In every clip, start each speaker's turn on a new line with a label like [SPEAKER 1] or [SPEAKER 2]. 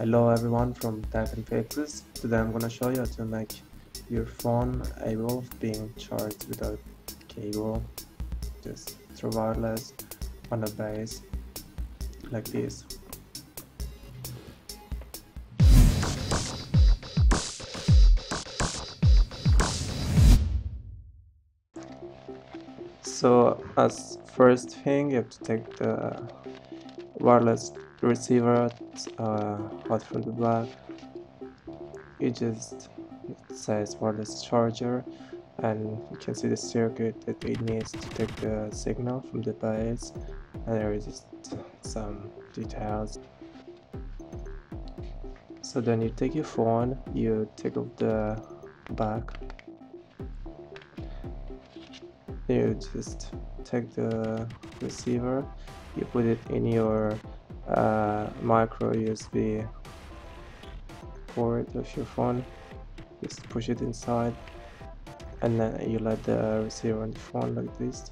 [SPEAKER 1] Hello everyone from Tech and Fixes. Today I'm gonna show you how to make your phone able of being charged without cable, just through wireless on a base like this. So as first thing you have to take the wireless receiver uh, out from the back you just it says wireless charger and you can see the circuit that it needs to take the signal from the base and there is just some details. So then you take your phone you take off the back you just take the receiver you put it in your uh, micro USB port of your phone. Just push it inside and then you let the receiver on the phone like this.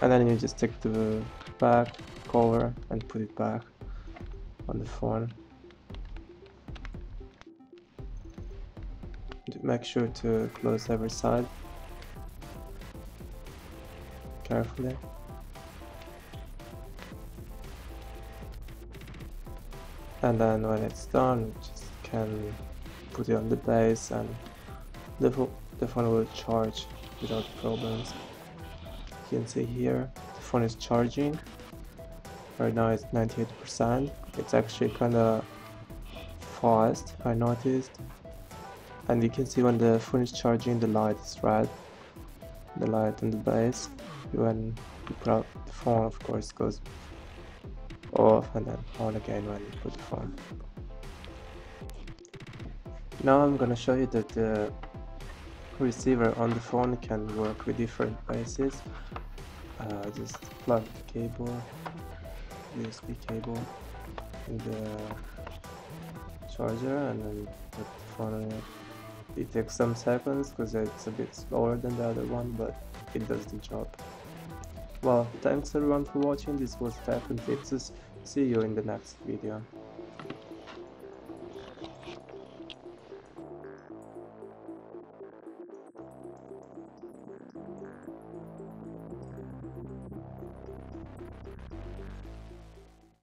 [SPEAKER 1] And then you just take the back cover and put it back on the phone. Make sure to close every side carefully and then when it's done just can put it on the base and the, the phone will charge without problems. You can see here the phone is charging. Right now it's 98% it's actually kinda fast I noticed. And you can see when the phone is charging the light is red. The light on the base. When you put out the phone of course goes off and then on again when you put the phone. Now I'm gonna show you that the receiver on the phone can work with different bases. Uh, just plug the cable, USB cable in the charger and then put the phone on it. It takes some seconds because it's a bit slower than the other one but it does the job. Well, thanks everyone for watching, this was Tech and Fixes, see you in the next video.